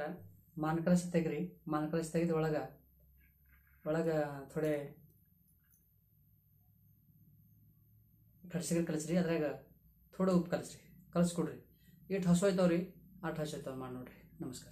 ನಮಸ್ಕಾರ ಮಾನ್ಕಲಶ ತೆಗ್ರಿ ಮಾನ್ ಕಲಶ ತೆಗೆದು ಒಳಗೆ ಒಳಗೆ ಥೋಡೆ ಕಡ್ಸಿಗೆ ಕಲಿಸ್ರಿ, ಅದ್ರಾಗ ಥೋಡೆ ಉಪ್ಪು ಕಲಿಸ್ರಿ. ಕಲಿಸ್ಕೊಡ್ರಿ. ಇಟ್ಟು ಹಸು ಆಯ್ತಾವ್ರಿ ಅಷ್ಟು ಹಸು ಆಯ್ತಾವ ಮಾಡಿ ನೋಡ್ರಿ. ನಮಸ್ಕಾರ.